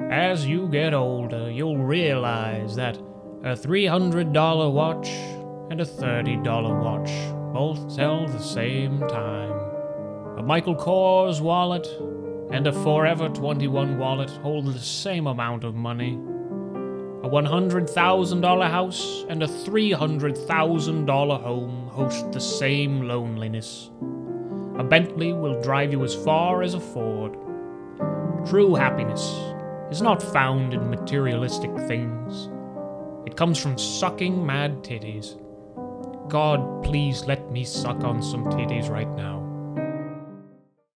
As you get older, you'll realize that a $300 watch and a $30 watch both tell the same time. A Michael Kors wallet and a Forever 21 wallet hold the same amount of money. A $100,000 house and a $300,000 home host the same loneliness. A Bentley will drive you as far as a Ford. True happiness is not found in materialistic things. It comes from sucking mad titties. God, please let me suck on some titties right now.